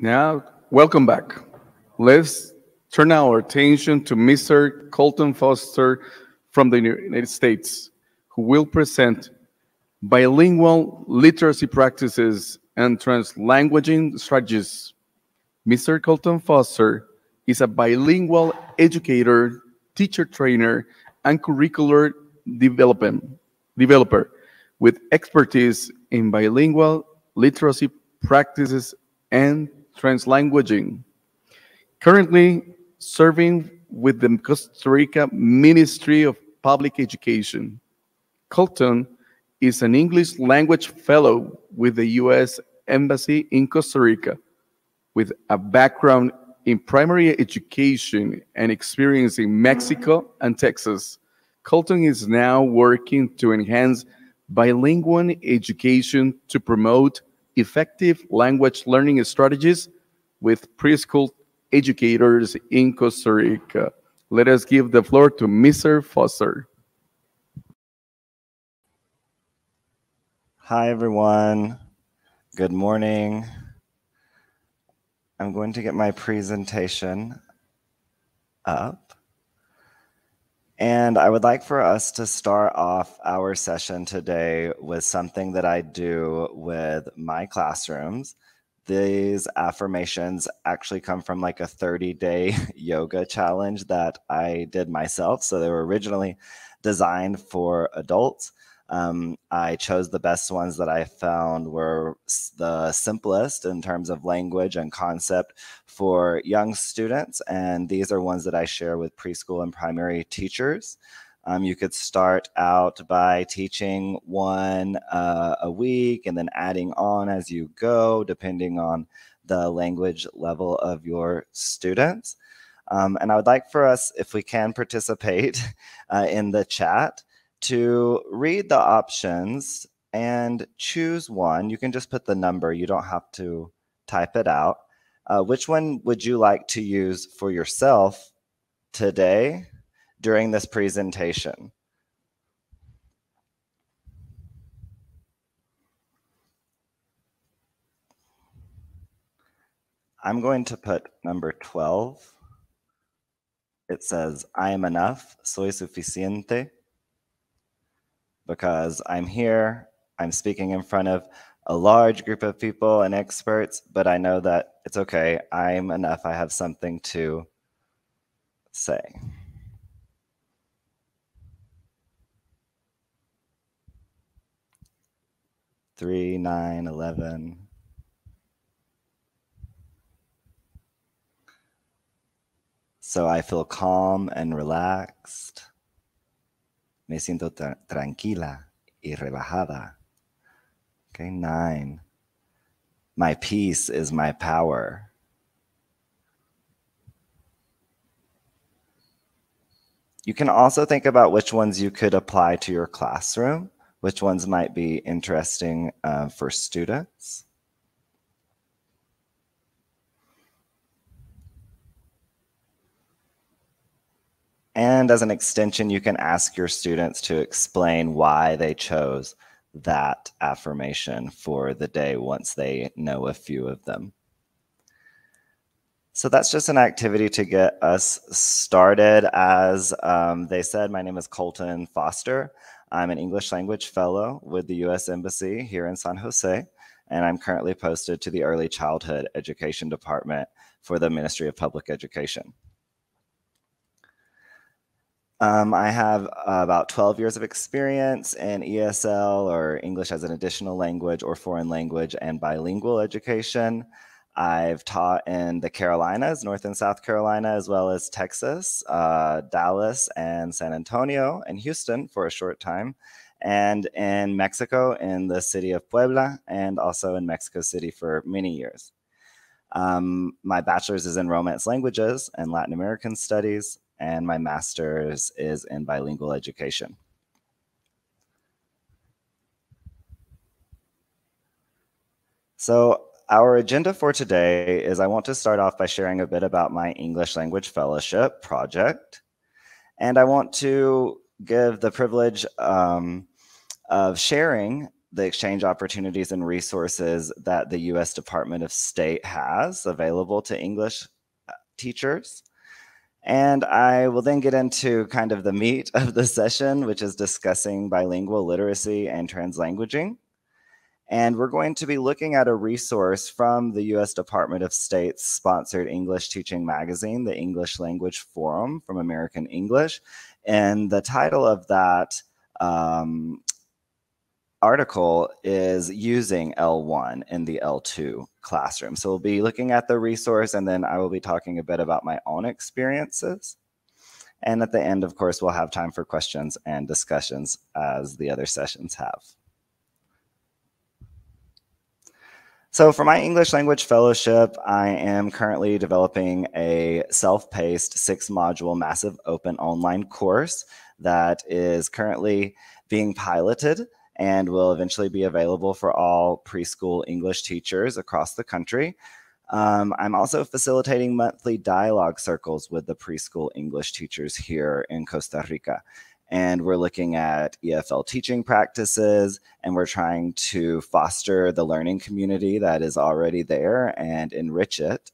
Now, welcome back. Let's turn our attention to Mr. Colton Foster from the United States, who will present bilingual literacy practices and translanguaging strategies. Mr. Colton Foster is a bilingual educator, teacher trainer, and curricular developer with expertise in bilingual literacy practices and translanguaging. Currently serving with the Costa Rica Ministry of Public Education. Colton is an English language fellow with the U.S. Embassy in Costa Rica with a background in primary education and experience in Mexico and Texas. Colton is now working to enhance bilingual education to promote effective language learning strategies with preschool educators in Costa Rica. Let us give the floor to Mr. Foster. Hi, everyone. Good morning. I'm going to get my presentation up. And I would like for us to start off our session today with something that I do with my classrooms. These affirmations actually come from like a 30 day yoga challenge that I did myself. So they were originally designed for adults. Um, I chose the best ones that I found were the simplest in terms of language and concept for young students. And these are ones that I share with preschool and primary teachers. Um, you could start out by teaching one uh, a week and then adding on as you go, depending on the language level of your students. Um, and I would like for us, if we can participate uh, in the chat, to read the options and choose one. You can just put the number, you don't have to type it out. Uh, which one would you like to use for yourself today during this presentation? I'm going to put number 12. It says, I am enough, soy suficiente because I'm here, I'm speaking in front of a large group of people and experts, but I know that it's okay. I'm enough. I have something to say. Three, nine, eleven. So I feel calm and relaxed. Me siento tra tranquila y relajada. Okay, nine. My peace is my power. You can also think about which ones you could apply to your classroom, which ones might be interesting uh, for students. And as an extension, you can ask your students to explain why they chose that affirmation for the day once they know a few of them. So that's just an activity to get us started. As um, they said, my name is Colton Foster. I'm an English language fellow with the U.S. Embassy here in San Jose, and I'm currently posted to the Early Childhood Education Department for the Ministry of Public Education. Um, I have uh, about 12 years of experience in ESL or English as an additional language or foreign language and bilingual education. I've taught in the Carolinas, North and South Carolina, as well as Texas, uh, Dallas, and San Antonio, and Houston for a short time, and in Mexico in the city of Puebla, and also in Mexico City for many years. Um, my bachelor's is in Romance languages and Latin American studies, and my master's is in bilingual education. So our agenda for today is I want to start off by sharing a bit about my English Language Fellowship project. And I want to give the privilege um, of sharing the exchange opportunities and resources that the US Department of State has available to English uh, teachers. And I will then get into kind of the meat of the session, which is discussing bilingual literacy and translanguaging. And we're going to be looking at a resource from the US Department of State's sponsored English teaching magazine, the English Language Forum from American English. And the title of that um, article is using L1 in the L2 classroom. So we'll be looking at the resource and then I will be talking a bit about my own experiences. And at the end, of course, we'll have time for questions and discussions as the other sessions have. So for my English language fellowship, I am currently developing a self-paced six module massive open online course that is currently being piloted and will eventually be available for all preschool English teachers across the country. Um, I'm also facilitating monthly dialogue circles with the preschool English teachers here in Costa Rica. And we're looking at EFL teaching practices, and we're trying to foster the learning community that is already there and enrich it.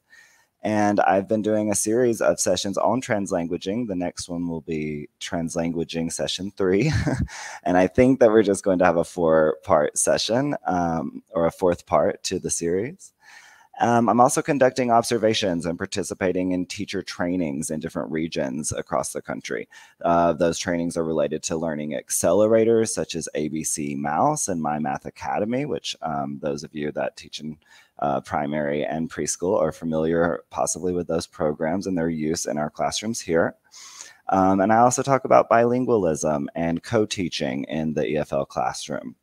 And I've been doing a series of sessions on translanguaging. The next one will be translanguaging session three. and I think that we're just going to have a four part session um, or a fourth part to the series. Um, I'm also conducting observations and participating in teacher trainings in different regions across the country. Uh, those trainings are related to learning accelerators such as ABC Mouse and My Math Academy, which um, those of you that teach in uh, primary and preschool are familiar possibly with those programs and their use in our classrooms here. Um, and I also talk about bilingualism and co-teaching in the EFL classroom.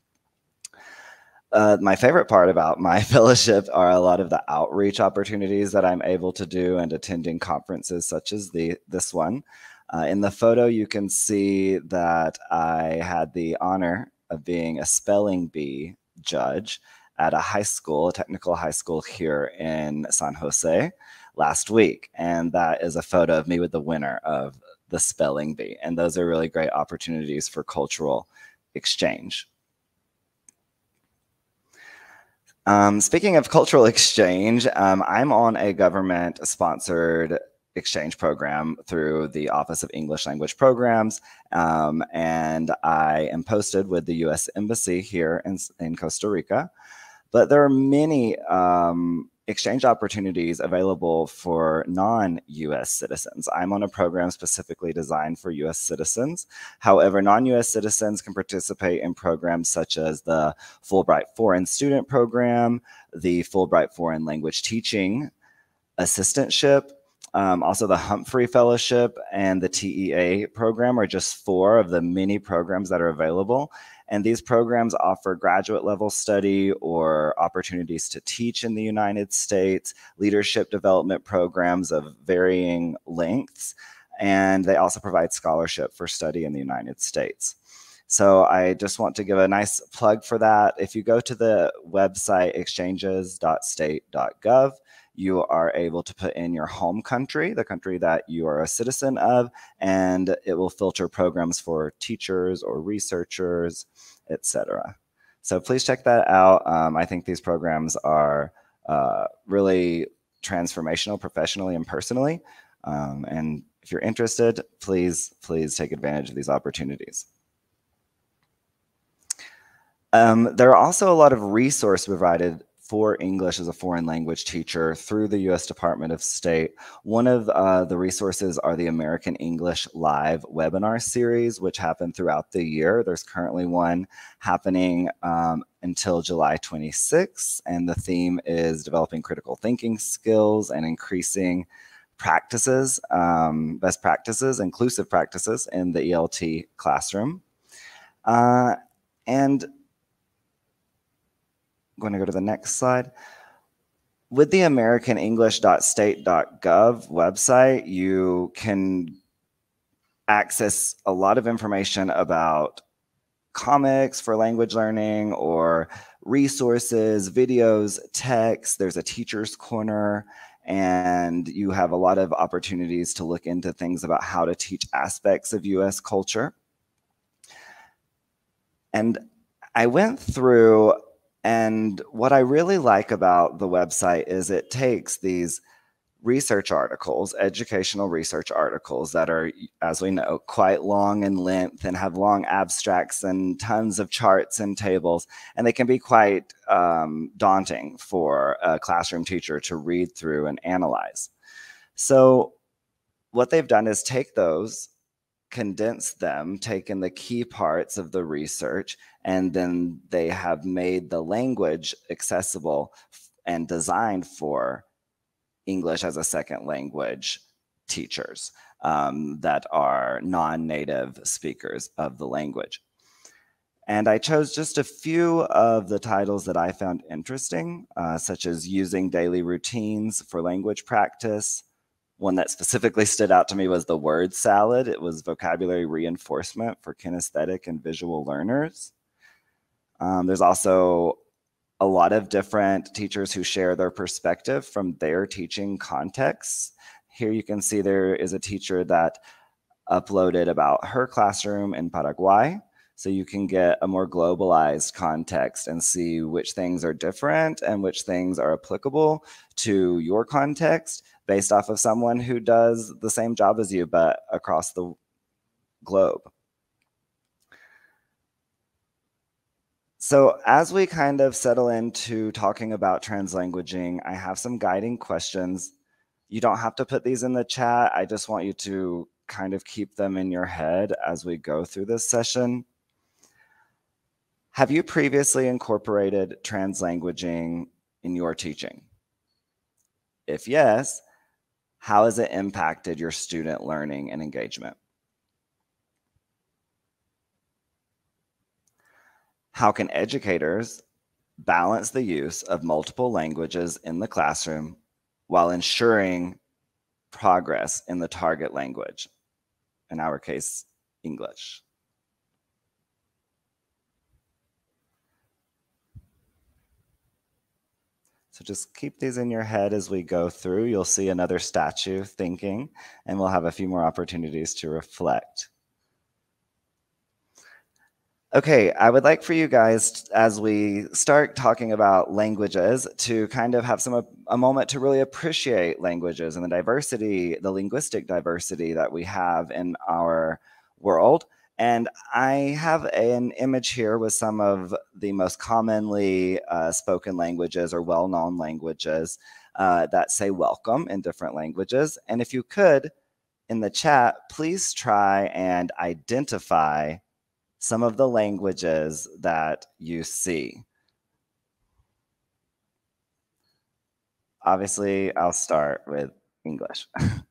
Uh, my favorite part about my fellowship are a lot of the outreach opportunities that I'm able to do and attending conferences such as the this one. Uh, in the photo, you can see that I had the honor of being a spelling bee judge at a high school, a technical high school here in San Jose last week. And that is a photo of me with the winner of the spelling bee. And those are really great opportunities for cultural exchange. Um, speaking of cultural exchange, um, I'm on a government sponsored exchange program through the Office of English Language Programs. Um, and I am posted with the US Embassy here in, in Costa Rica. But there are many um, exchange opportunities available for non-US citizens. I'm on a program specifically designed for US citizens. However, non-US citizens can participate in programs such as the Fulbright Foreign Student Program, the Fulbright Foreign Language Teaching Assistantship, um, also the Humphrey Fellowship and the TEA program are just four of the many programs that are available. And these programs offer graduate level study or opportunities to teach in the United States, leadership development programs of varying lengths, and they also provide scholarship for study in the United States. So I just want to give a nice plug for that. If you go to the website exchanges.state.gov, you are able to put in your home country, the country that you are a citizen of, and it will filter programs for teachers or researchers, etc. So please check that out. Um, I think these programs are uh, really transformational professionally and personally. Um, and if you're interested, please, please take advantage of these opportunities. Um, there are also a lot of resource provided for English as a foreign language teacher through the U.S. Department of State. One of uh, the resources are the American English Live webinar series, which happen throughout the year. There's currently one happening um, until July 26th, and the theme is developing critical thinking skills and increasing practices, um, best practices, inclusive practices in the ELT classroom. Uh, and going to go to the next slide. With the americanenglish.state.gov website, you can access a lot of information about comics for language learning or resources, videos, text. There's a teacher's corner, and you have a lot of opportunities to look into things about how to teach aspects of US culture. And I went through, and what I really like about the website is it takes these research articles, educational research articles that are, as we know, quite long in length and have long abstracts and tons of charts and tables. And they can be quite um, daunting for a classroom teacher to read through and analyze. So, what they've done is take those, condense them, taken the key parts of the research, and then they have made the language accessible and designed for English as a second language teachers um, that are non-native speakers of the language. And I chose just a few of the titles that I found interesting, uh, such as Using Daily Routines for Language Practice. One that specifically stood out to me was the word salad. It was vocabulary reinforcement for kinesthetic and visual learners. Um, there's also a lot of different teachers who share their perspective from their teaching contexts. Here you can see there is a teacher that uploaded about her classroom in Paraguay. So you can get a more globalized context and see which things are different and which things are applicable to your context based off of someone who does the same job as you, but across the globe. So, as we kind of settle into talking about translanguaging, I have some guiding questions. You don't have to put these in the chat. I just want you to kind of keep them in your head as we go through this session. Have you previously incorporated translanguaging in your teaching? If yes, how has it impacted your student learning and engagement? How can educators balance the use of multiple languages in the classroom while ensuring progress in the target language? In our case, English. So just keep these in your head as we go through. You'll see another statue thinking, and we'll have a few more opportunities to reflect. Okay, I would like for you guys, as we start talking about languages, to kind of have some a moment to really appreciate languages and the diversity, the linguistic diversity that we have in our world. And I have an image here with some of the most commonly uh, spoken languages or well-known languages uh, that say welcome in different languages. And if you could, in the chat, please try and identify some of the languages that you see. Obviously, I'll start with English.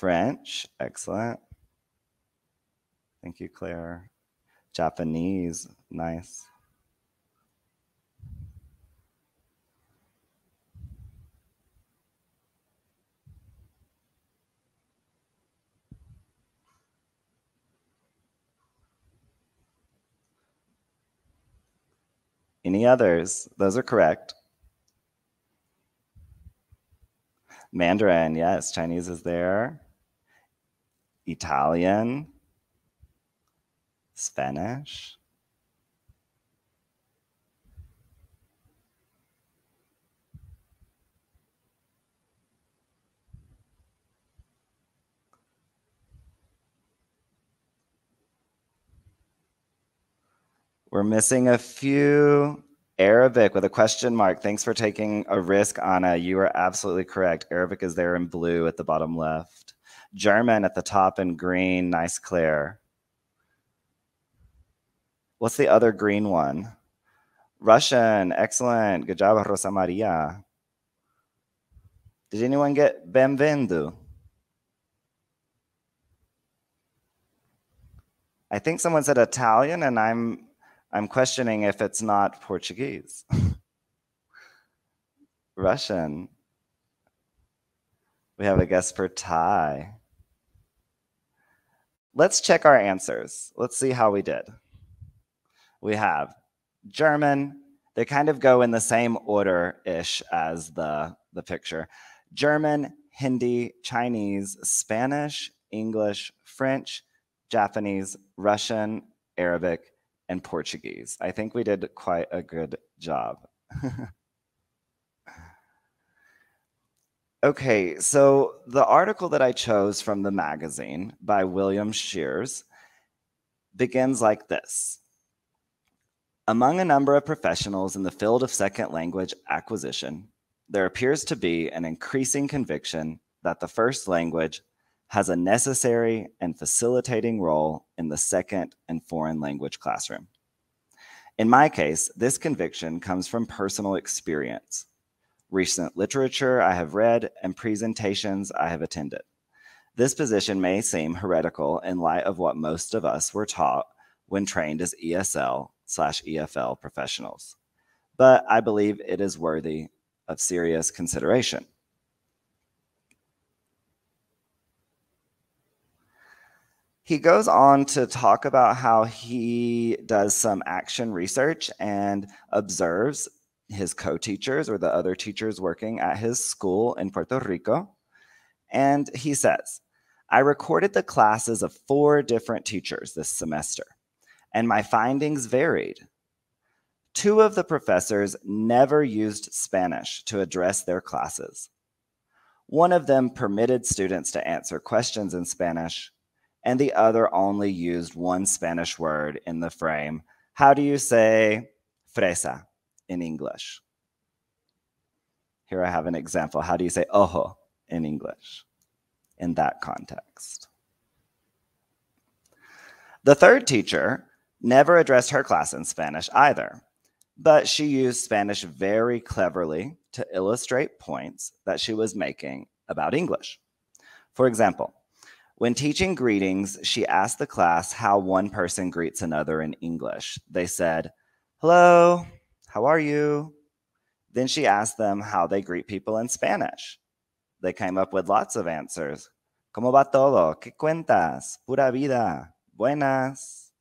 French, excellent. Thank you, Claire. Japanese, nice. Any others? Those are correct. Mandarin, yes, Chinese is there. Italian, Spanish. We're missing a few. Arabic with a question mark. Thanks for taking a risk, Anna. You are absolutely correct. Arabic is there in blue at the bottom left. German at the top in green. Nice, Claire. What's the other green one? Russian. Excellent. Good job, Rosa Maria. Did anyone get benvenuto? I think someone said Italian, and I'm I'm questioning if it's not Portuguese. Russian. We have a guest for Thai. Let's check our answers. Let's see how we did. We have German. They kind of go in the same order ish as the the picture. German, Hindi, Chinese, Spanish, English, French, Japanese, Russian, Arabic, and Portuguese. I think we did quite a good job. okay, so the article that I chose from the magazine by William Schweers begins like this. Among a number of professionals in the field of second language acquisition, there appears to be an increasing conviction that the first language has a necessary and facilitating role in the second and foreign language classroom. In my case, this conviction comes from personal experience, recent literature I have read, and presentations I have attended. This position may seem heretical in light of what most of us were taught when trained as ESL slash EFL professionals, but I believe it is worthy of serious consideration. he goes on to talk about how he does some action research and observes his co-teachers or the other teachers working at his school in Puerto Rico. And he says, I recorded the classes of four different teachers this semester, and my findings varied. Two of the professors never used Spanish to address their classes. One of them permitted students to answer questions in Spanish, and the other only used one Spanish word in the frame. How do you say fresa in English? Here I have an example. How do you say ojo in English in that context? The third teacher never addressed her class in Spanish either, but she used Spanish very cleverly to illustrate points that she was making about English. For example, when teaching greetings, she asked the class how one person greets another in English. They said, Hello, how are you? Then she asked them how they greet people in Spanish. They came up with lots of answers. ¿Cómo va todo? ¿Qué cuentas? Pura vida. Buenas.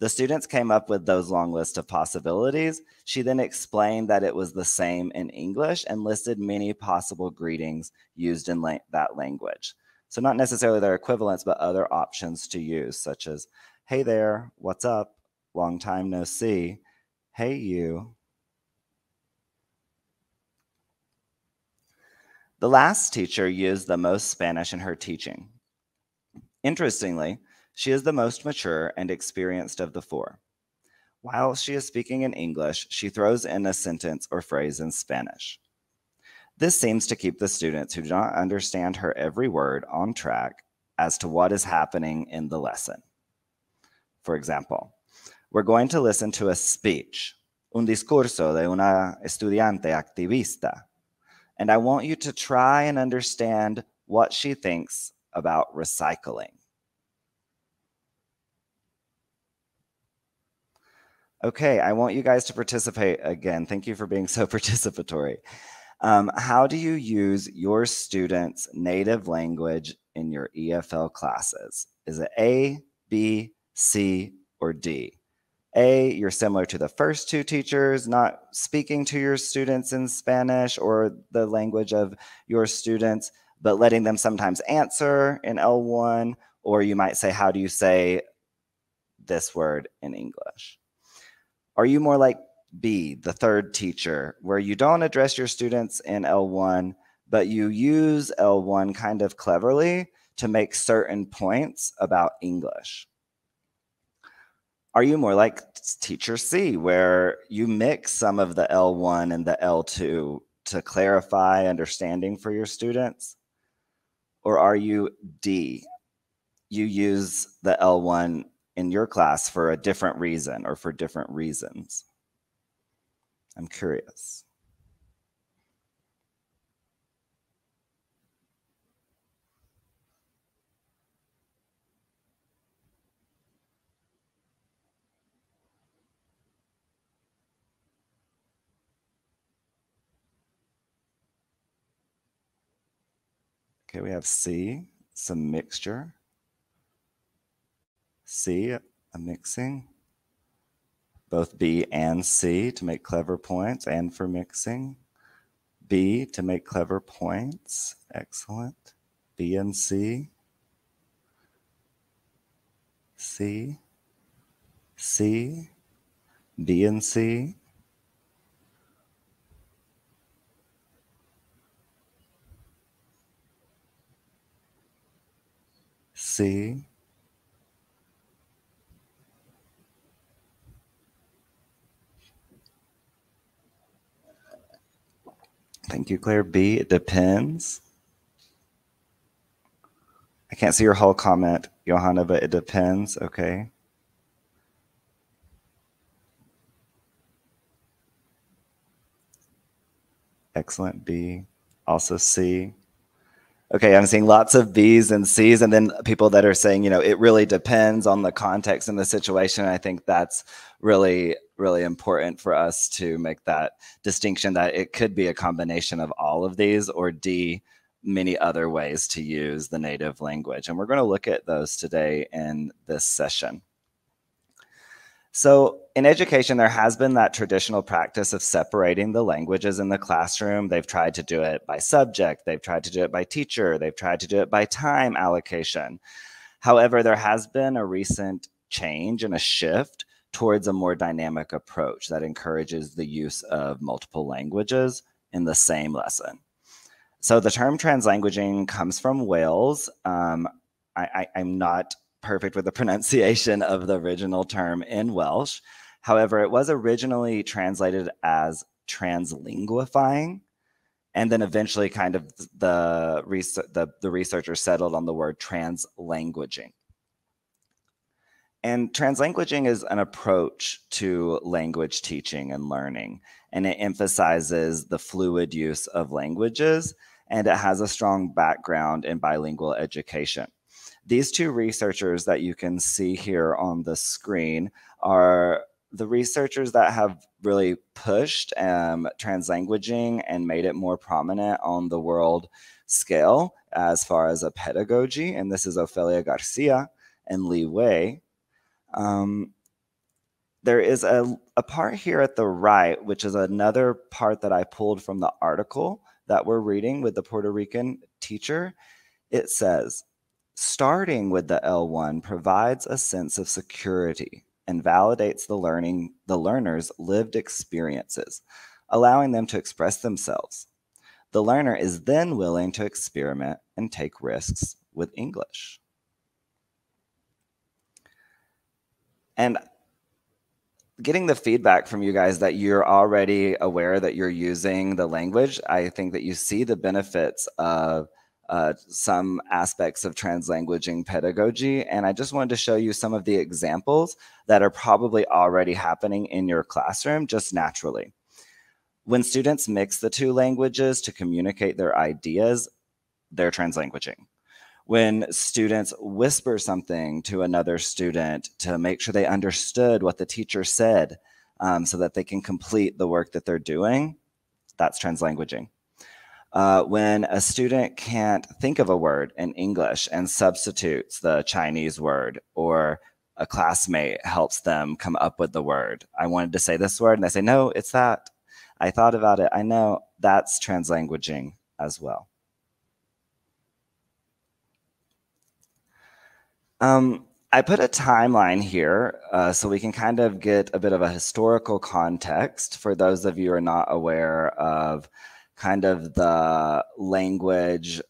The students came up with those long lists of possibilities. She then explained that it was the same in English and listed many possible greetings used in la that language. So not necessarily their equivalents, but other options to use, such as, hey there, what's up? Long time no see. Hey you. The last teacher used the most Spanish in her teaching. Interestingly, she is the most mature and experienced of the four. While she is speaking in English, she throws in a sentence or phrase in Spanish. This seems to keep the students who do not understand her every word on track as to what is happening in the lesson. For example, we're going to listen to a speech, un discurso de una estudiante activista, and I want you to try and understand what she thinks about recycling. Okay, I want you guys to participate again. Thank you for being so participatory. Um, how do you use your students' native language in your EFL classes? Is it A, B, C, or D? A, you're similar to the first two teachers, not speaking to your students in Spanish or the language of your students, but letting them sometimes answer in L1, or you might say, how do you say this word in English? Are you more like B, the third teacher, where you don't address your students in L1, but you use L1 kind of cleverly to make certain points about English. Are you more like teacher C, where you mix some of the L1 and the L2 to clarify understanding for your students? Or are you D, you use the L1 in your class for a different reason or for different reasons? I'm curious. Okay, we have C, some mixture. C, a mixing both B and C to make clever points and for mixing. B, to make clever points. Excellent. B and C. C. C. B and C. C. Thank you, Claire. B, it depends. I can't see your whole comment, Johanna, but it depends. Okay. Excellent. B. Also C. Okay, I'm seeing lots of B's and C's, and then people that are saying, you know, it really depends on the context and the situation. I think that's really, really important for us to make that distinction that it could be a combination of all of these, or D, many other ways to use the native language. And we're going to look at those today in this session. So in education, there has been that traditional practice of separating the languages in the classroom. They've tried to do it by subject, they've tried to do it by teacher, they've tried to do it by time allocation. However, there has been a recent change and a shift towards a more dynamic approach that encourages the use of multiple languages in the same lesson. So the term translanguaging comes from Wales. Um, I, am not perfect with the pronunciation of the original term in Welsh. However, it was originally translated as translinguifying, and then eventually kind of the, the, the researchers settled on the word translanguaging. And translanguaging is an approach to language teaching and learning, and it emphasizes the fluid use of languages, and it has a strong background in bilingual education. These two researchers that you can see here on the screen are the researchers that have really pushed um, translanguaging and made it more prominent on the world scale as far as a pedagogy. And this is Ofelia Garcia and Li Wei. Um, there is a, a part here at the right, which is another part that I pulled from the article that we're reading with the Puerto Rican teacher. It says, Starting with the L1 provides a sense of security and validates the learning the learner's lived experiences, allowing them to express themselves. The learner is then willing to experiment and take risks with English. And getting the feedback from you guys that you're already aware that you're using the language, I think that you see the benefits of uh, some aspects of translanguaging pedagogy. And I just wanted to show you some of the examples that are probably already happening in your classroom just naturally. When students mix the two languages to communicate their ideas, they're translanguaging. When students whisper something to another student to make sure they understood what the teacher said um, so that they can complete the work that they're doing, that's translanguaging uh, when a student can't think of a word in English and substitutes the Chinese word, or a classmate helps them come up with the word. I wanted to say this word, and they say, no, it's that. I thought about it. I know that's translanguaging as well. Um, I put a timeline here uh, so we can kind of get a bit of a historical context for those of you who are not aware of kind of the language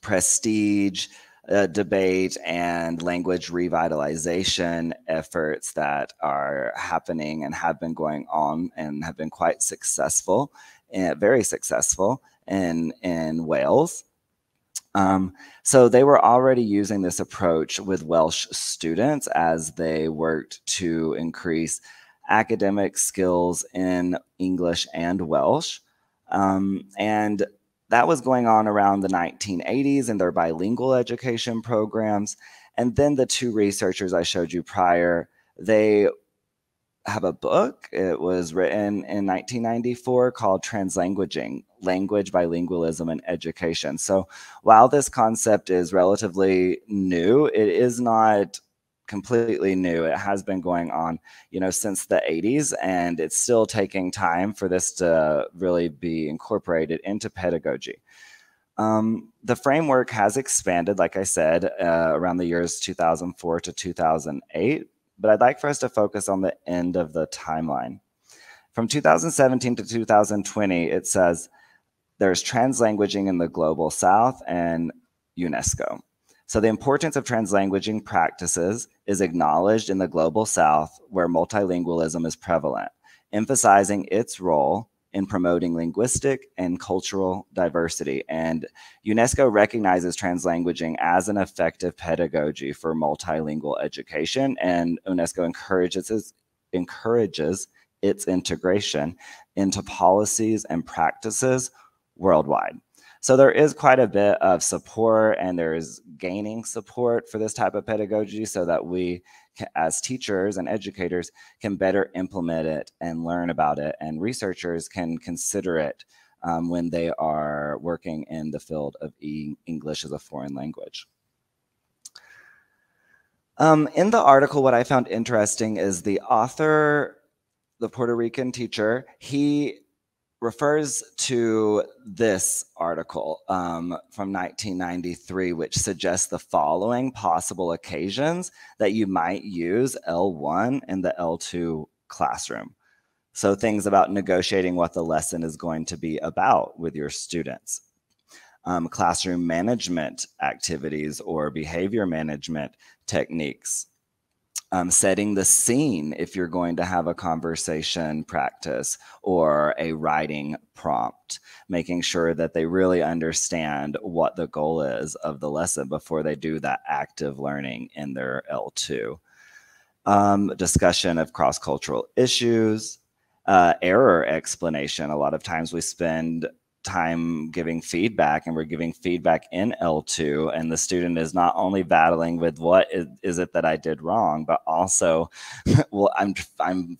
prestige uh, debate and language revitalization efforts that are happening and have been going on and have been quite successful, and very successful in in Wales. Um, so they were already using this approach with Welsh students as they worked to increase academic skills in English and Welsh. Um, and that was going on around the 1980s in their bilingual education programs. And then the two researchers I showed you prior, they have a book. It was written in 1994 called Translanguaging Language, Bilingualism, and Education. So while this concept is relatively new, it is not completely new. It has been going on, you know, since the 80s, and it's still taking time for this to really be incorporated into pedagogy. Um, the framework has expanded, like I said, uh, around the years 2004 to 2008, but I'd like for us to focus on the end of the timeline. From 2017 to 2020, it says there's translanguaging in the global south and UNESCO. So the importance of translanguaging practices is acknowledged in the global south where multilingualism is prevalent, emphasizing its role in promoting linguistic and cultural diversity. And UNESCO recognizes translanguaging as an effective pedagogy for multilingual education, and UNESCO encourages, encourages its integration into policies and practices worldwide. So there is quite a bit of support and there's gaining support for this type of pedagogy so that we as teachers and educators can better implement it and learn about it and researchers can consider it um, when they are working in the field of e English as a foreign language. Um, in the article, what I found interesting is the author, the Puerto Rican teacher, he refers to this article um, from 1993, which suggests the following possible occasions that you might use L1 in the L2 classroom. So things about negotiating what the lesson is going to be about with your students. Um, classroom management activities or behavior management techniques um, setting the scene if you're going to have a conversation practice or a writing prompt, making sure that they really understand what the goal is of the lesson before they do that active learning in their L2. Um, discussion of cross-cultural issues, uh, error explanation. A lot of times we spend time giving feedback and we're giving feedback in L2 and the student is not only battling with what is, is it that I did wrong, but also, well, I'm, I'm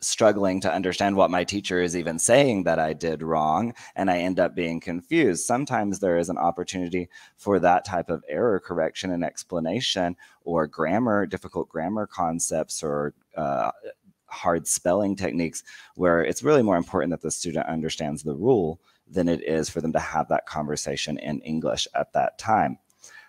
struggling to understand what my teacher is even saying that I did wrong, and I end up being confused. Sometimes there is an opportunity for that type of error correction and explanation or grammar, difficult grammar concepts or uh, hard spelling techniques where it's really more important that the student understands the rule than it is for them to have that conversation in English at that time.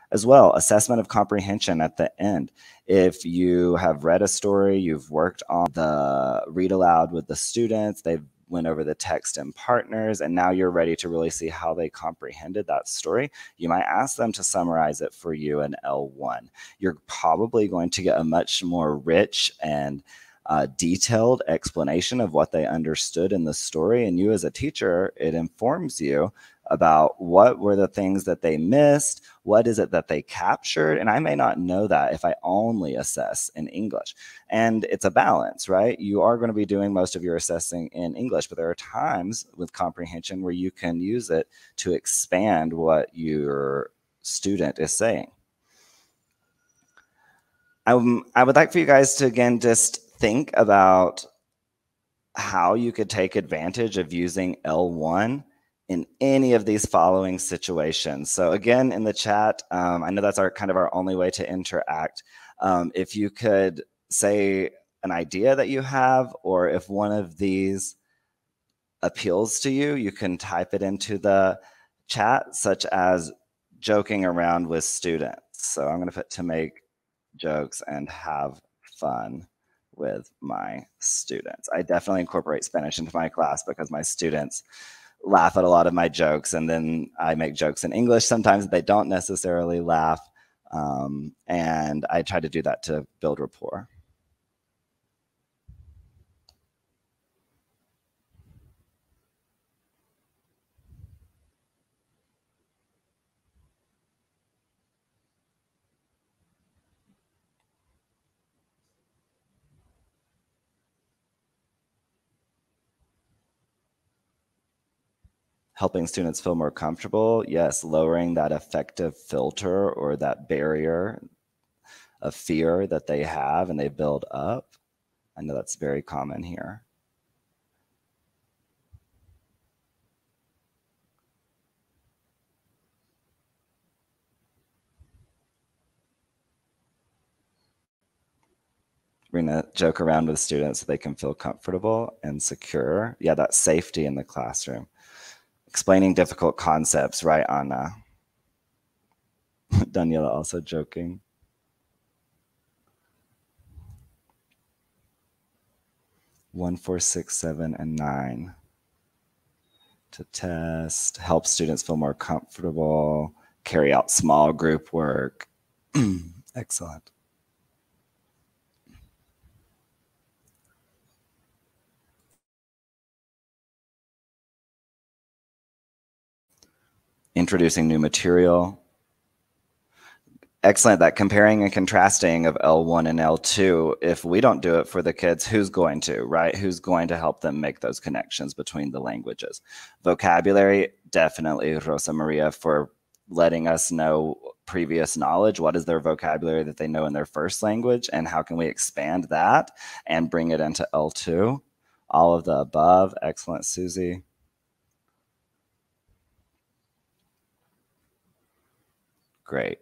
As well, assessment of comprehension at the end. If you have read a story, you've worked on the read aloud with the students, they've went over the text and partners, and now you're ready to really see how they comprehended that story, you might ask them to summarize it for you in L1. You're probably going to get a much more rich and uh, detailed explanation of what they understood in the story. And you, as a teacher, it informs you about what were the things that they missed, what is it that they captured. And I may not know that if I only assess in English. And it's a balance, right? You are going to be doing most of your assessing in English, but there are times with comprehension where you can use it to expand what your student is saying. Um, I would like for you guys to again just think about how you could take advantage of using L1 in any of these following situations. So again, in the chat, um, I know that's our kind of our only way to interact. Um, if you could say an idea that you have, or if one of these appeals to you, you can type it into the chat, such as joking around with students. So I'm going to put to make jokes and have fun with my students. I definitely incorporate Spanish into my class because my students laugh at a lot of my jokes and then I make jokes in English. Sometimes they don't necessarily laugh. Um, and I try to do that to build rapport. Helping students feel more comfortable. Yes, lowering that affective filter or that barrier of fear that they have and they build up. I know that's very common here. We're going to joke around with students so they can feel comfortable and secure. Yeah, that safety in the classroom. Explaining difficult concepts, right, uh, Anna? Daniela also joking. One, four, six, seven, and nine. To test, help students feel more comfortable, carry out small group work. Excellent. Introducing new material, excellent that comparing and contrasting of L1 and L2, if we don't do it for the kids, who's going to, right? Who's going to help them make those connections between the languages? Vocabulary, definitely Rosa Maria for letting us know previous knowledge. What is their vocabulary that they know in their first language? And how can we expand that and bring it into L2? All of the above. Excellent, Susie. Great.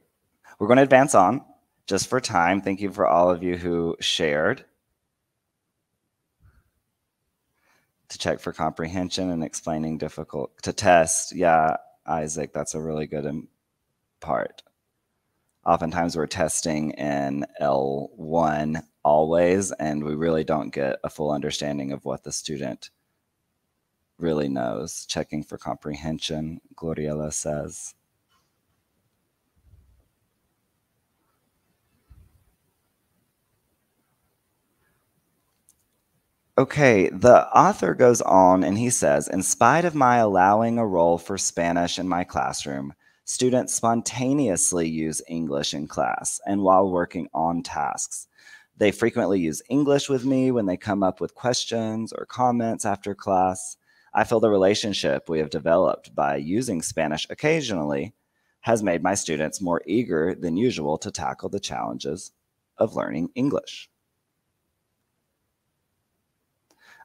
We're going to advance on just for time. Thank you for all of you who shared. To check for comprehension and explaining difficult, to test. Yeah, Isaac, that's a really good part. Oftentimes we're testing in L1 always, and we really don't get a full understanding of what the student really knows. Checking for comprehension, Gloriela says. Okay, the author goes on and he says, in spite of my allowing a role for Spanish in my classroom, students spontaneously use English in class and while working on tasks. They frequently use English with me when they come up with questions or comments after class. I feel the relationship we have developed by using Spanish occasionally has made my students more eager than usual to tackle the challenges of learning English.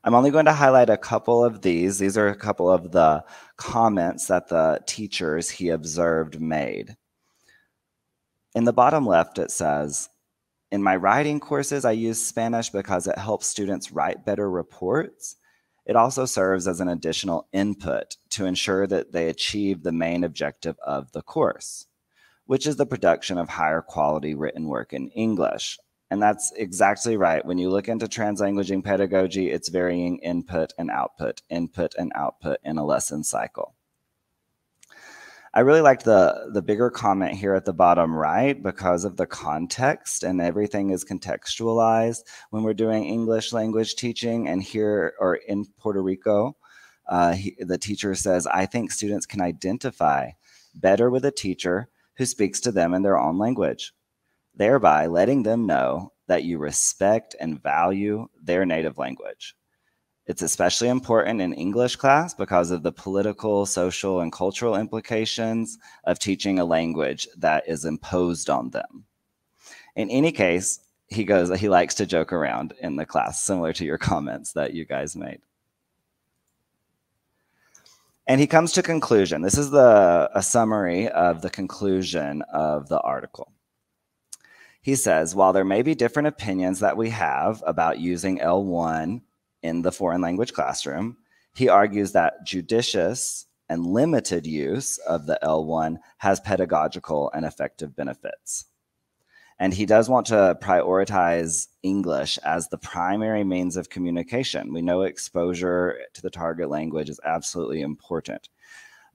I'm only going to highlight a couple of these. These are a couple of the comments that the teachers he observed made. In the bottom left, it says, in my writing courses, I use Spanish because it helps students write better reports. It also serves as an additional input to ensure that they achieve the main objective of the course, which is the production of higher quality written work in English. And that's exactly right. When you look into translanguaging pedagogy, it's varying input and output, input and output in a lesson cycle. I really liked the, the bigger comment here at the bottom right because of the context and everything is contextualized when we're doing English language teaching. And here or in Puerto Rico, uh, he, the teacher says, I think students can identify better with a teacher who speaks to them in their own language thereby letting them know that you respect and value their native language. It's especially important in English class because of the political, social, and cultural implications of teaching a language that is imposed on them. In any case, he goes, he likes to joke around in the class, similar to your comments that you guys made. And he comes to conclusion. This is the a summary of the conclusion of the article. He says, while there may be different opinions that we have about using L1 in the foreign language classroom, he argues that judicious and limited use of the L1 has pedagogical and effective benefits. And he does want to prioritize English as the primary means of communication. We know exposure to the target language is absolutely important.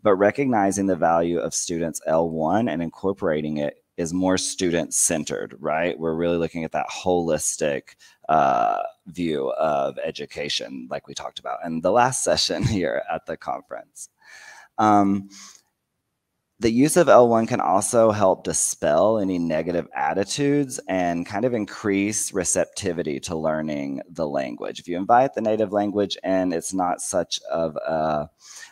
But recognizing the value of students L1 and incorporating it is more student centered, right? We're really looking at that holistic uh, view of education, like we talked about in the last session here at the conference. Um, the use of L1 can also help dispel any negative attitudes and kind of increase receptivity to learning the language. If you invite the native language in, it's not such of a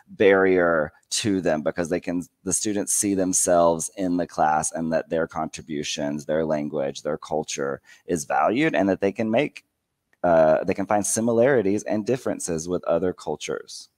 barrier to them because they can the students see themselves in the class and that their contributions, their language, their culture is valued and that they can make uh, they can find similarities and differences with other cultures.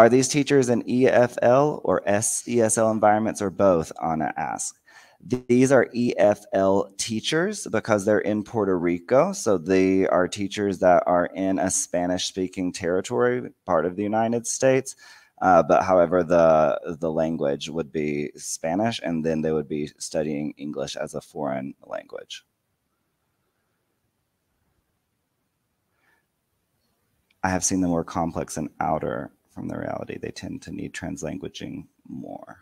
Are these teachers in EFL or SESL environments or both? Anna asked. These are EFL teachers because they're in Puerto Rico. So they are teachers that are in a Spanish speaking territory, part of the United States. Uh, but however, the, the language would be Spanish, and then they would be studying English as a foreign language. I have seen the more complex and outer from the reality. They tend to need translanguaging more.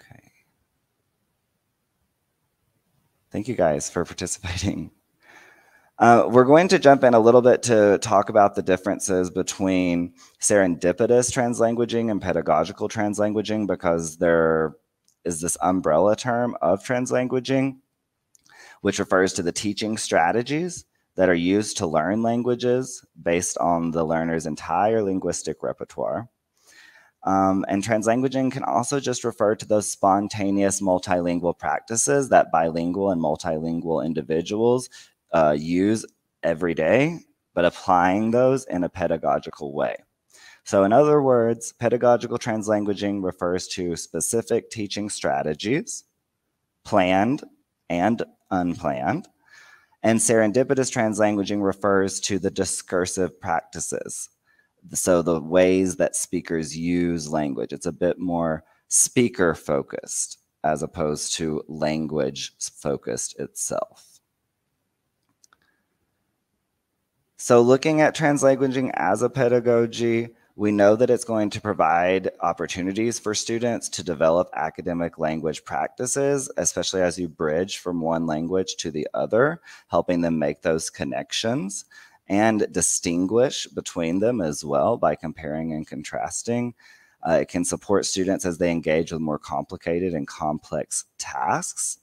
Okay. Thank you guys for participating. Uh, we're going to jump in a little bit to talk about the differences between serendipitous translanguaging and pedagogical translanguaging because there is this umbrella term of translanguaging, which refers to the teaching strategies that are used to learn languages based on the learner's entire linguistic repertoire. Um, and translanguaging can also just refer to those spontaneous multilingual practices that bilingual and multilingual individuals uh, use every day, but applying those in a pedagogical way. So in other words, pedagogical translanguaging refers to specific teaching strategies, planned and unplanned, and serendipitous translanguaging refers to the discursive practices. So the ways that speakers use language. It's a bit more speaker focused as opposed to language focused itself. So looking at translanguaging as a pedagogy, we know that it's going to provide opportunities for students to develop academic language practices, especially as you bridge from one language to the other, helping them make those connections and distinguish between them as well by comparing and contrasting. Uh, it can support students as they engage with more complicated and complex tasks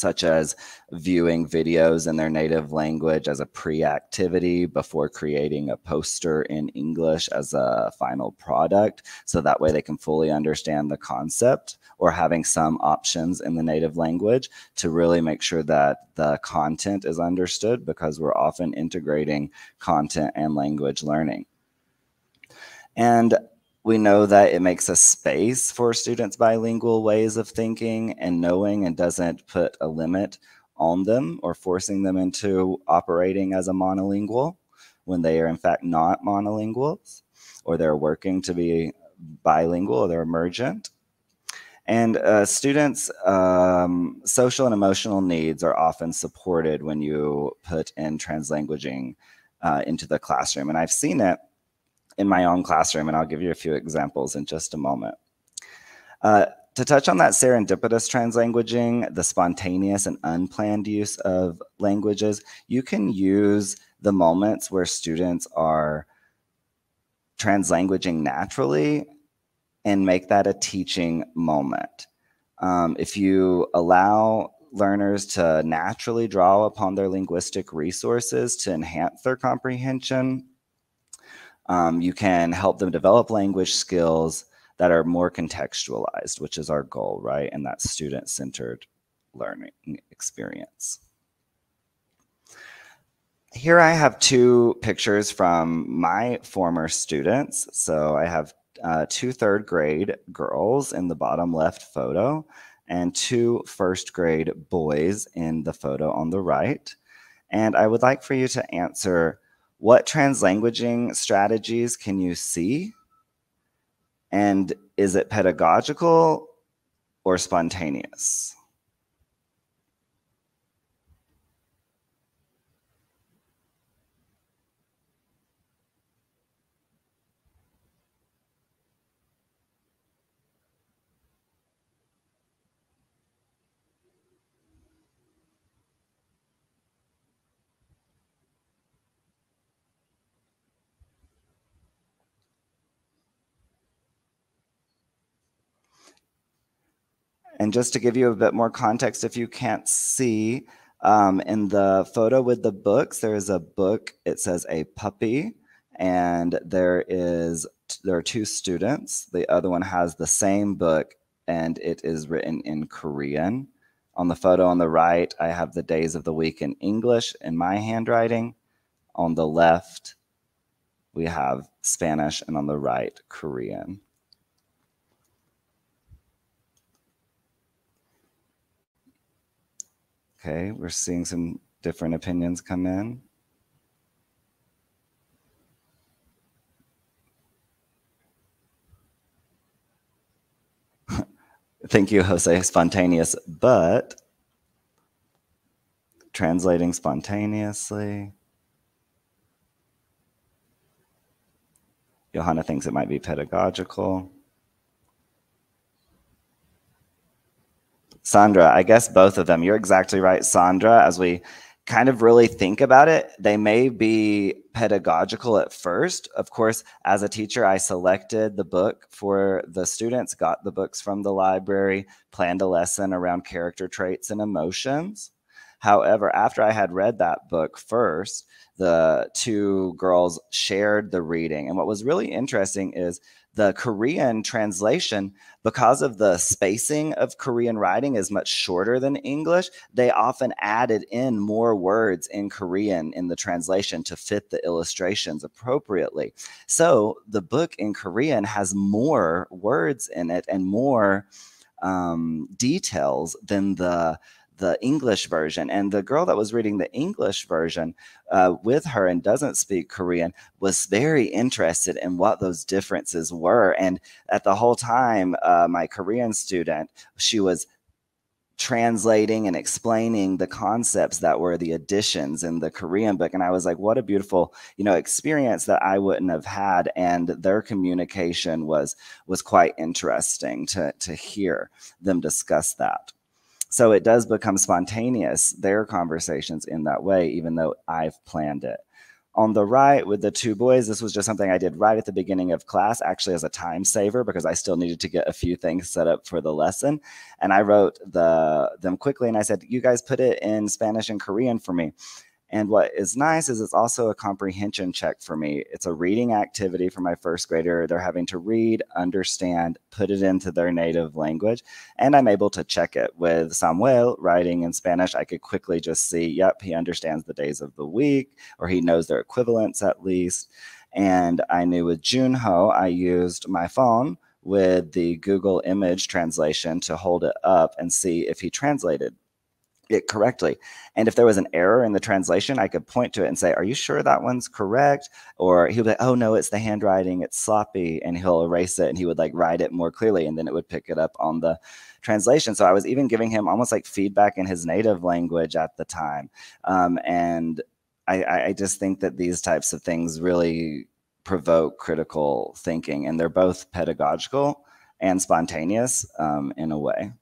such as viewing videos in their native language as a pre-activity before creating a poster in English as a final product. So that way they can fully understand the concept or having some options in the native language to really make sure that the content is understood because we're often integrating content and language learning. And we know that it makes a space for students' bilingual ways of thinking and knowing and doesn't put a limit on them or forcing them into operating as a monolingual when they are in fact not monolinguals or they're working to be bilingual or they're emergent. And uh, students' um, social and emotional needs are often supported when you put in translanguaging uh, into the classroom. And I've seen it in my own classroom, and I'll give you a few examples in just a moment. Uh, to touch on that serendipitous translanguaging, the spontaneous and unplanned use of languages, you can use the moments where students are translanguaging naturally and make that a teaching moment. Um, if you allow learners to naturally draw upon their linguistic resources to enhance their comprehension, um, you can help them develop language skills that are more contextualized, which is our goal, right? And that student-centered learning experience. Here I have two pictures from my former students. So I have uh, two third grade girls in the bottom left photo and two first grade boys in the photo on the right. And I would like for you to answer what translanguaging strategies can you see? And is it pedagogical or spontaneous? And just to give you a bit more context, if you can't see, um, in the photo with the books, there is a book, it says a puppy, and there is there are two students. The other one has the same book and it is written in Korean. On the photo on the right, I have the days of the week in English in my handwriting. On the left, we have Spanish, and on the right, Korean. Okay, we're seeing some different opinions come in. Thank you, Jose Spontaneous, but translating spontaneously. Johanna thinks it might be pedagogical. Sandra, I guess both of them. You're exactly right, Sandra. As we kind of really think about it, they may be pedagogical at first. Of course, as a teacher, I selected the book for the students, got the books from the library, planned a lesson around character traits and emotions. However, after I had read that book first, the two girls shared the reading. And what was really interesting is the Korean translation, because of the spacing of Korean writing is much shorter than English, they often added in more words in Korean in the translation to fit the illustrations appropriately. So the book in Korean has more words in it and more um, details than the the English version. And the girl that was reading the English version uh, with her and doesn't speak Korean was very interested in what those differences were. And at the whole time, uh, my Korean student, she was translating and explaining the concepts that were the additions in the Korean book. And I was like, what a beautiful, you know, experience that I wouldn't have had. And their communication was was quite interesting to to hear them discuss that. So it does become spontaneous, their conversations in that way, even though I've planned it. On the right with the two boys, this was just something I did right at the beginning of class, actually as a time saver, because I still needed to get a few things set up for the lesson. And I wrote the them quickly and I said, you guys put it in Spanish and Korean for me. And what is nice is it's also a comprehension check for me. It's a reading activity for my first grader. They're having to read, understand, put it into their native language. And I'm able to check it with Samuel writing in Spanish. I could quickly just see, yep, he understands the days of the week, or he knows their equivalents at least. And I knew with Junho, I used my phone with the Google image translation to hold it up and see if he translated it correctly. And if there was an error in the translation, I could point to it and say, Are you sure that one's correct? Or he'll be like, Oh, no, it's the handwriting, it's sloppy. And he'll erase it and he would like write it more clearly. And then it would pick it up on the translation. So I was even giving him almost like feedback in his native language at the time. Um, and I, I just think that these types of things really provoke critical thinking, and they're both pedagogical and spontaneous um, in a way.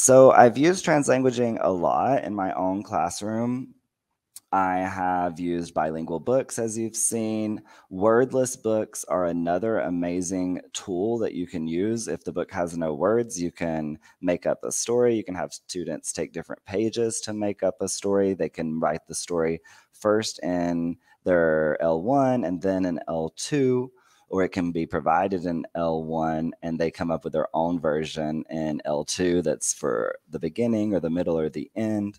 So I've used translanguaging a lot in my own classroom. I have used bilingual books, as you've seen. Wordless books are another amazing tool that you can use. If the book has no words, you can make up a story. You can have students take different pages to make up a story. They can write the story first in their L1 and then in L2 or it can be provided in L1 and they come up with their own version in L2 that's for the beginning or the middle or the end.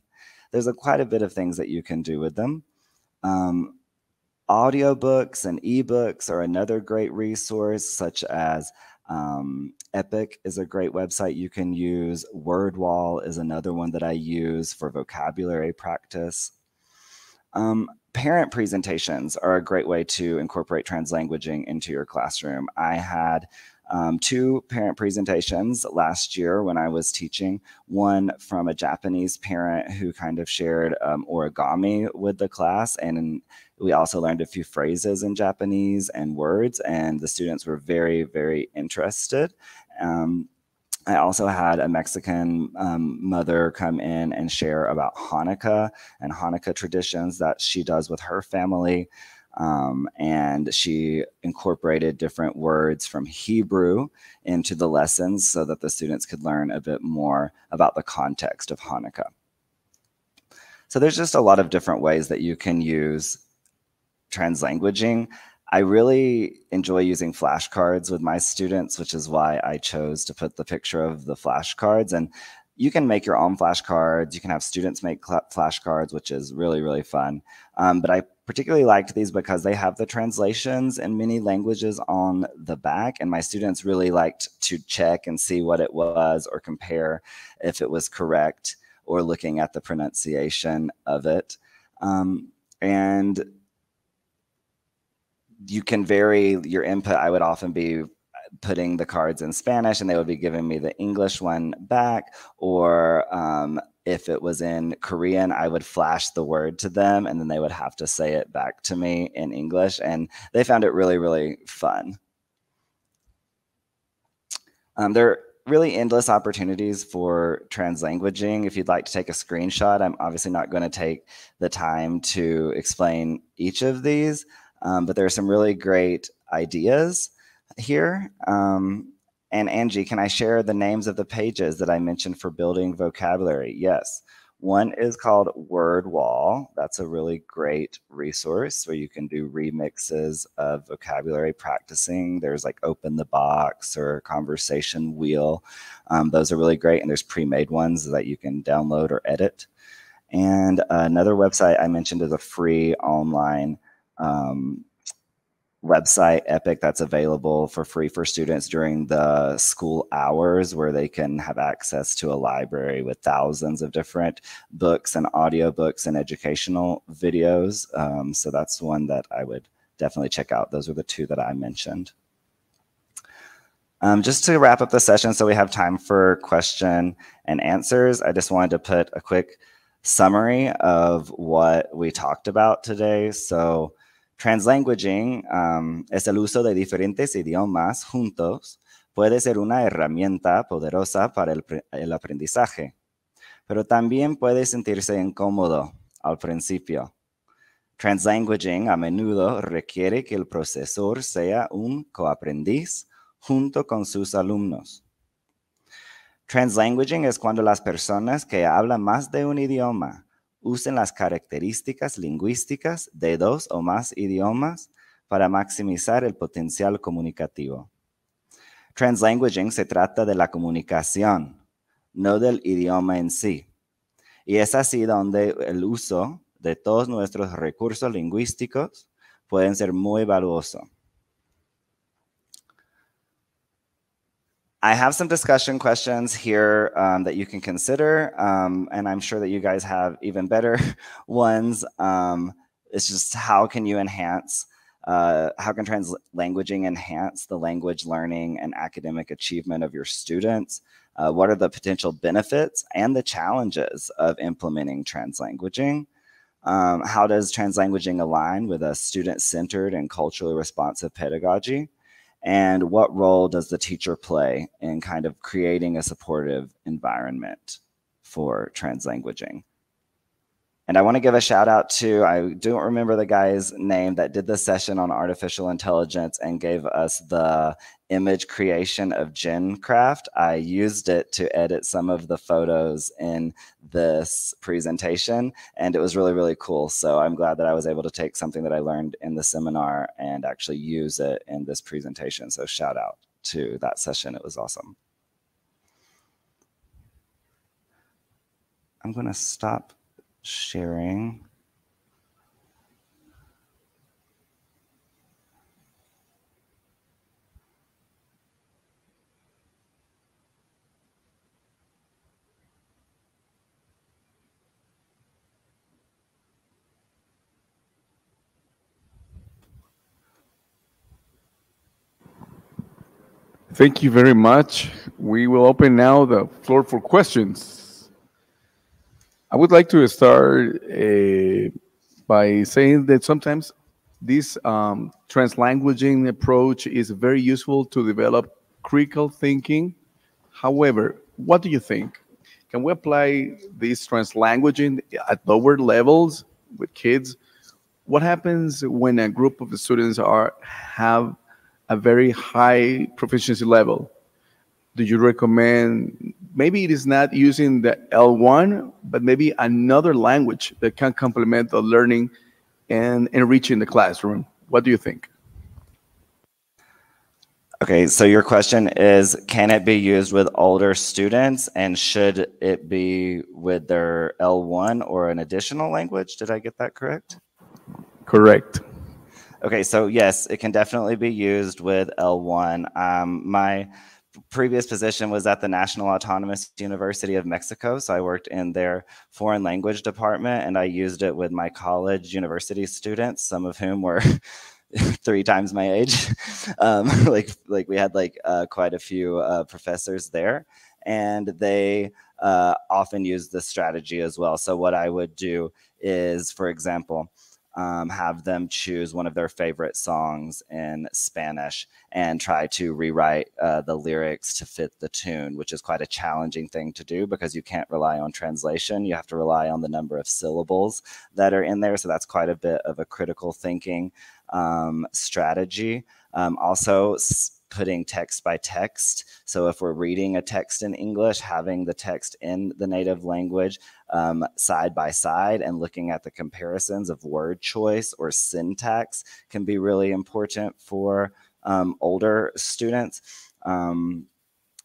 There's a, quite a bit of things that you can do with them. Um, audiobooks and ebooks are another great resource, such as um, Epic is a great website you can use. WordWall is another one that I use for vocabulary practice. Um, parent presentations are a great way to incorporate translanguaging into your classroom. I had um, two parent presentations last year when I was teaching. One from a Japanese parent who kind of shared um, origami with the class, and we also learned a few phrases in Japanese and words, and the students were very, very interested. Um, I also had a Mexican um, mother come in and share about Hanukkah and Hanukkah traditions that she does with her family. Um, and she incorporated different words from Hebrew into the lessons so that the students could learn a bit more about the context of Hanukkah. So there's just a lot of different ways that you can use translanguaging. I really enjoy using flashcards with my students, which is why I chose to put the picture of the flashcards. And you can make your own flashcards. You can have students make flashcards, which is really, really fun. Um, but I particularly liked these because they have the translations in many languages on the back, and my students really liked to check and see what it was or compare if it was correct or looking at the pronunciation of it. Um, and you can vary your input. I would often be putting the cards in Spanish and they would be giving me the English one back, or um, if it was in Korean, I would flash the word to them and then they would have to say it back to me in English. And they found it really, really fun. Um, there are really endless opportunities for translanguaging. If you'd like to take a screenshot, I'm obviously not going to take the time to explain each of these, um, but there are some really great ideas here. Um, and Angie, can I share the names of the pages that I mentioned for building vocabulary? Yes. One is called Word Wall. That's a really great resource where you can do remixes of vocabulary practicing. There's like Open the Box or Conversation Wheel. Um, those are really great. And there's pre made ones that you can download or edit. And another website I mentioned is a free online um, website epic that's available for free for students during the school hours where they can have access to a library with thousands of different books and audiobooks and educational videos. Um, so that's one that i would definitely check out. Those are the two that i mentioned. Um, just to wrap up the session so we have time for question and answers i just wanted to put a quick summary of what we talked about today. So Translanguaging um, es el uso de diferentes idiomas juntos. Puede ser una herramienta poderosa para el, el aprendizaje, pero también puede sentirse incómodo al principio. Translanguaging a menudo requiere que el profesor sea un coaprendiz junto con sus alumnos. Translanguaging es cuando las personas que hablan más de un idioma usen las características lingüísticas de dos o más idiomas para maximizar el potencial comunicativo. Translanguaging se trata de la comunicación, no del idioma en sí. Y es así donde el uso de todos nuestros recursos lingüísticos pueden ser muy valioso. I have some discussion questions here um, that you can consider, um, and I'm sure that you guys have even better ones. Um, it's just how can you enhance, uh, how can translanguaging enhance the language learning and academic achievement of your students? Uh, what are the potential benefits and the challenges of implementing translanguaging? Um, how does translanguaging align with a student-centered and culturally responsive pedagogy? And what role does the teacher play in kind of creating a supportive environment for translanguaging? And I want to give a shout out to, I don't remember the guy's name that did the session on artificial intelligence and gave us the image creation of GenCraft. I used it to edit some of the photos in this presentation, and it was really, really cool. So I'm glad that I was able to take something that I learned in the seminar and actually use it in this presentation. So shout out to that session. It was awesome. I'm going to stop sharing. Thank you very much. We will open now the floor for questions. I would like to start uh, by saying that sometimes this um, translanguaging approach is very useful to develop critical thinking. However, what do you think? Can we apply this translanguaging at lower levels with kids? What happens when a group of students are have a very high proficiency level? Do you recommend maybe it is not using the L1, but maybe another language that can complement the learning and enriching the classroom. What do you think? Okay, so your question is can it be used with older students and should it be with their L1 or an additional language? Did I get that correct? Correct. Okay, so yes, it can definitely be used with L1. Um, my previous position was at the National Autonomous University of Mexico. So I worked in their foreign language department and I used it with my college university students, some of whom were three times my age. Um, like, like we had like uh, quite a few uh, professors there and they uh, often use this strategy as well. So what I would do is, for example, um, have them choose one of their favorite songs in Spanish and try to rewrite uh, the lyrics to fit the tune, which is quite a challenging thing to do because you can't rely on translation. You have to rely on the number of syllables that are in there. So that's quite a bit of a critical thinking um, strategy. Um, also, putting text by text. So if we're reading a text in English, having the text in the native language um, side by side and looking at the comparisons of word choice or syntax can be really important for um, older students. Um,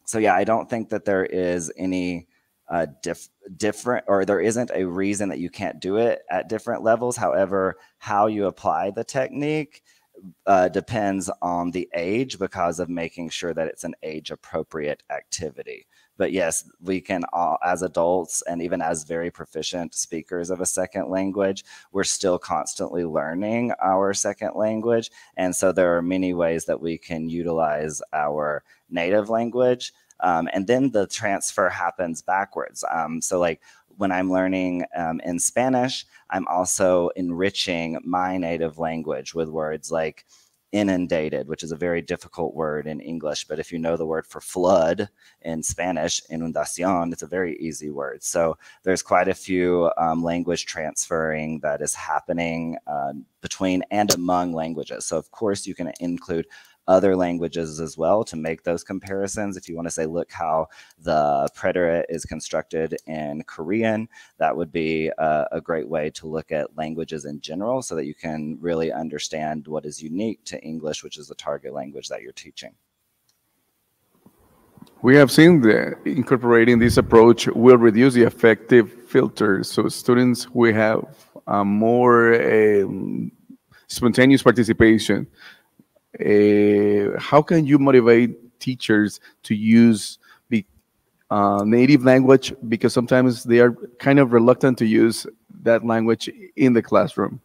so yeah, I don't think that there is any uh, diff different or there isn't a reason that you can't do it at different levels. However, how you apply the technique uh, depends on the age because of making sure that it's an age appropriate activity. But yes, we can all, as adults and even as very proficient speakers of a second language, we're still constantly learning our second language. And so there are many ways that we can utilize our native language. Um, and then the transfer happens backwards. Um, so like when I'm learning um, in Spanish, I'm also enriching my native language with words like inundated, which is a very difficult word in English. But if you know the word for flood in Spanish, inundación, it's a very easy word. So there's quite a few um, language transferring that is happening uh, between and among languages. So of course you can include other languages as well to make those comparisons. If you want to say, look how the preterite is constructed in Korean, that would be a, a, great way to look at languages in general so that you can really understand what is unique to English, which is the target language that you're teaching. We have seen that incorporating this approach will reduce the affective filter. So students will have more um, spontaneous participation uh, how can you motivate teachers to use the uh, native language because sometimes they are kind of reluctant to use that language in the classroom?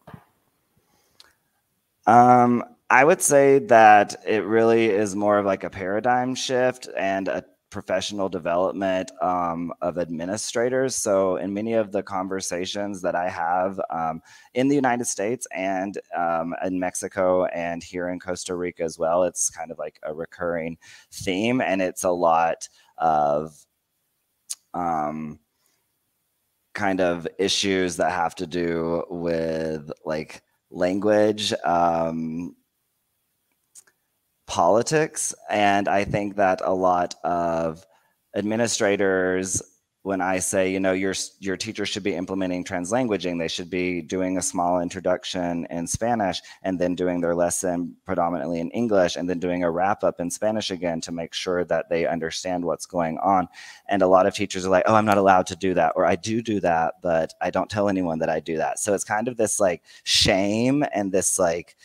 Um, I would say that it really is more of like a paradigm shift and a professional development um, of administrators. So, in many of the conversations that I have um, in the United States and um, in Mexico and here in Costa Rica as well, it's kind of like a recurring theme, and it's a lot of um, kind of issues that have to do with like language um, politics. And I think that a lot of administrators, when I say, you know, your, your teacher should be implementing translanguaging, they should be doing a small introduction in Spanish and then doing their lesson predominantly in English and then doing a wrap up in Spanish again to make sure that they understand what's going on. And a lot of teachers are like, oh, I'm not allowed to do that. Or I do do that, but I don't tell anyone that I do that. So it's kind of this like shame and this like,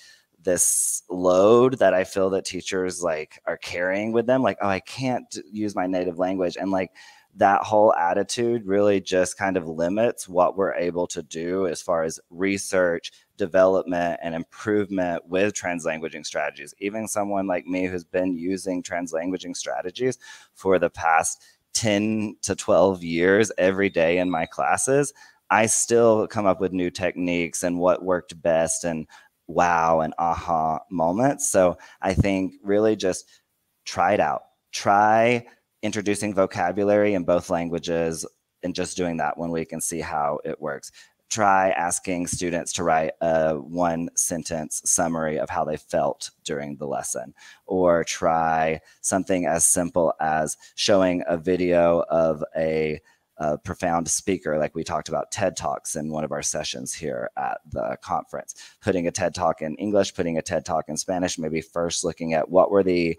this load that I feel that teachers like are carrying with them. Like, oh, I can't use my native language. And like that whole attitude really just kind of limits what we're able to do as far as research, development, and improvement with translanguaging strategies. Even someone like me who's been using translanguaging strategies for the past 10 to 12 years every day in my classes, I still come up with new techniques and what worked best and wow and aha moments. So I think really just try it out. Try introducing vocabulary in both languages and just doing that one week and see how it works. Try asking students to write a one sentence summary of how they felt during the lesson, or try something as simple as showing a video of a a profound speaker, like we talked about TED Talks in one of our sessions here at the conference. Putting a TED Talk in English, putting a TED Talk in Spanish, maybe first looking at what were the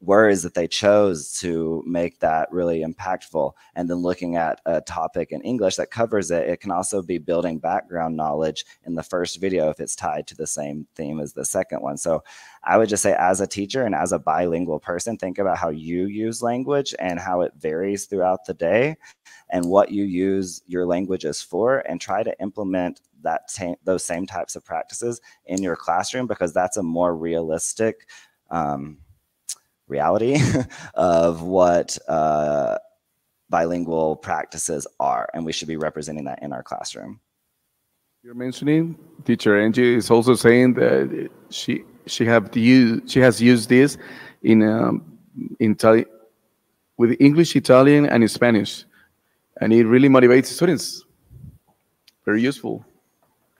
words that they chose to make that really impactful. And then looking at a topic in english that covers it it can also be building background knowledge in the first video if it's tied to the same theme as the second one. So i would just say as a teacher and as a bilingual person think about how you use language and how it varies throughout the day and what you use your languages for and try to implement that those same types of practices in your classroom because that's a more realistic um, reality of what uh, bilingual practices are, and we should be representing that in our classroom. You're mentioning teacher Angie is also saying that she she have used she has used this in um, in with English, Italian, and Spanish, and it really motivates students. Very useful.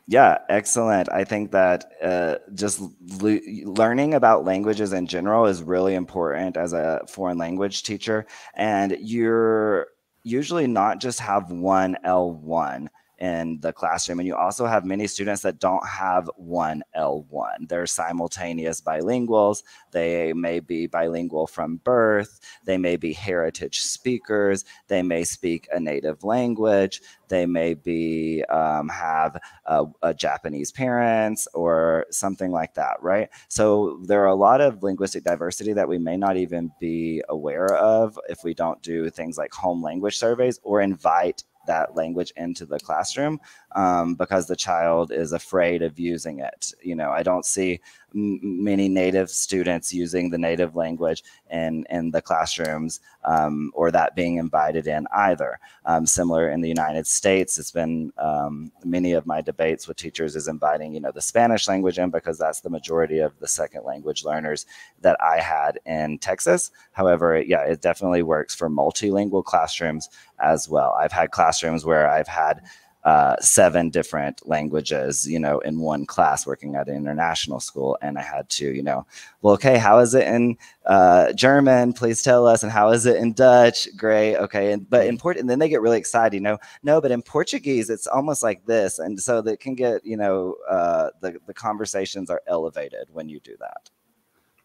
Yeah, excellent. I think that uh, just le learning about languages in general is really important as a foreign language teacher. And you're usually not just have one L1 in the classroom. And you also have many students that don't have one L1. They're simultaneous bilinguals. They may be bilingual from birth. They may be heritage speakers. They may speak a native language. They may be um, have a, a Japanese parents or something like that, right? So there are a lot of linguistic diversity that we may not even be aware of if we don't do things like home language surveys or invite that language into the classroom um, because the child is afraid of using it. You know, I don't see many native students using the native language in, in the classrooms um, or that being invited in either. Um, similar in the United States, it's been um, many of my debates with teachers is inviting, you know, the Spanish language in because that's the majority of the second language learners that I had in Texas. However, yeah, it definitely works for multilingual classrooms as well. I've had classrooms where I've had uh, seven different languages, you know, in one class working at an international school. And I had to, you know, well, okay, how is it in uh, German? Please tell us. And how is it in Dutch? Great. Okay. And, but important, and then they get really excited, you know, no, but in Portuguese, it's almost like this. And so that can get, you know, uh, the, the conversations are elevated when you do that.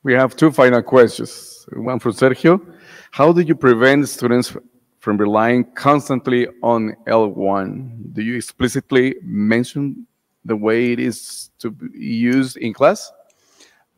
We have two final questions. One for Sergio. How do you prevent students from relying constantly on L1? Do you explicitly mention the way it is to be used in class?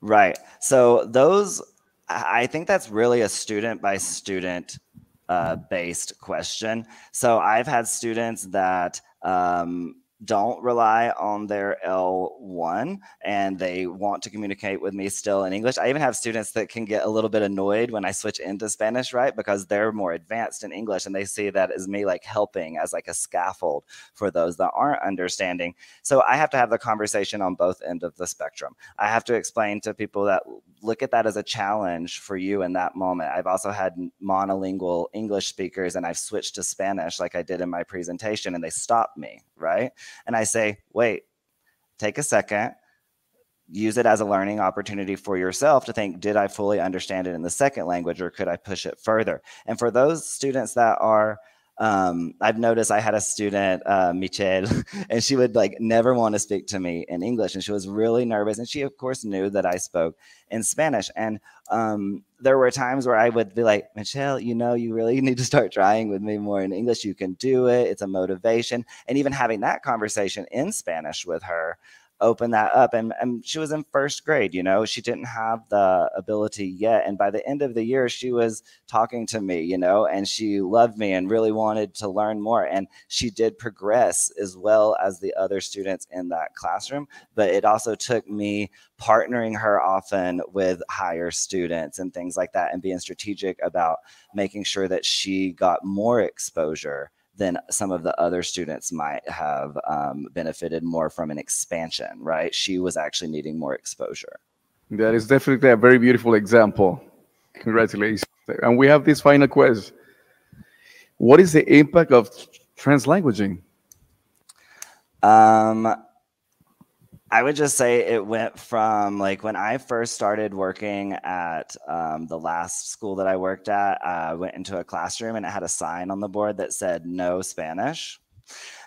Right. So those, I think that's really a student by student uh, based question. So I've had students that um, don't rely on their L1 and they want to communicate with me still in English. I even have students that can get a little bit annoyed when I switch into Spanish, right? Because they're more advanced in English and they see that as me like helping as like a scaffold for those that aren't understanding. So I have to have the conversation on both end of the spectrum. I have to explain to people that look at that as a challenge for you in that moment. I've also had monolingual English speakers and I've switched to Spanish like I did in my presentation and they stop me, right? And I say, wait, take a second, use it as a learning opportunity for yourself to think, did I fully understand it in the second language or could I push it further? And for those students that are um, I've noticed I had a student, uh, Michelle, and she would like never want to speak to me in English, and she was really nervous. And she, of course, knew that I spoke in Spanish. And um, there were times where I would be like, Michelle, you know, you really need to start trying with me more in English. You can do it. It's a motivation. And even having that conversation in Spanish with her open that up. And, and she was in first grade, you know, she didn't have the ability yet. And by the end of the year, she was talking to me, you know, and she loved me and really wanted to learn more. And she did progress as well as the other students in that classroom. But it also took me partnering her often with higher students and things like that and being strategic about making sure that she got more exposure then some of the other students might have um, benefited more from an expansion, right? She was actually needing more exposure. That is definitely a very beautiful example. Congratulations. And we have this final question. What is the impact of translanguaging? Um, I would just say it went from like when I first started working at um, the last school that I worked at, I went into a classroom and it had a sign on the board that said no Spanish.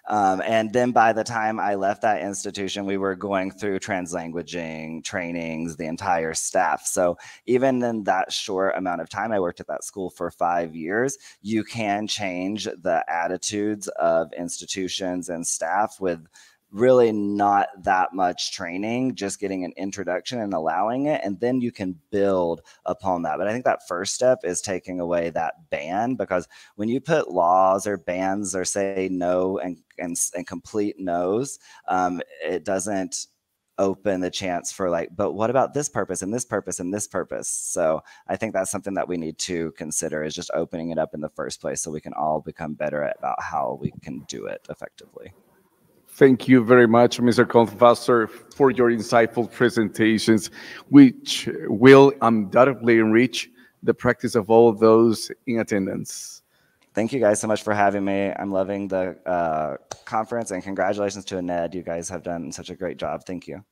Um, and then by the time I left that institution, we were going through translanguaging trainings, the entire staff. So even in that short amount of time, I worked at that school for five years, you can change the attitudes of institutions and staff with really not that much training, just getting an introduction and allowing it. And then you can build upon that. But I think that first step is taking away that ban because when you put laws or bans or say no and, and, and complete no's, um, it doesn't open the chance for like but what about this purpose and this purpose and this purpose so i think that's something that we need to consider is just opening it up in the first place so we can all become better about how we can do it effectively Thank you very much, Mr. Foster, for your insightful presentations, which will undoubtedly enrich the practice of all of those in attendance. Thank you guys so much for having me. I'm loving the uh, conference and congratulations to UNED. You guys have done such a great job. Thank you.